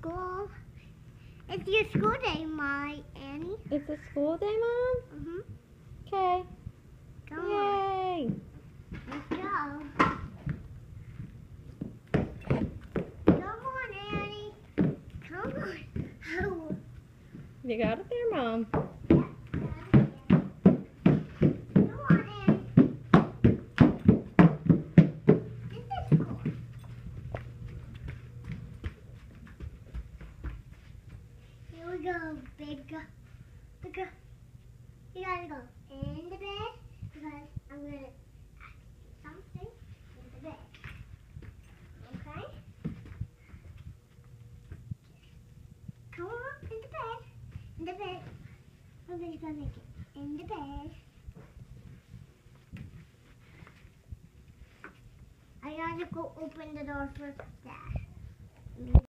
school? It's your school day, my Annie. It's a school day, Mom? Mm-hmm. Okay. Go Yay. on. Let's go. Come on, Annie. Come on. You got it there, Mom. Go, big girl. You gotta go in the bed because I'm gonna something in the bed. Okay? Come on, in the bed. In the bed. I'm gonna go make it in the bed. I gotta go open the door for Dad.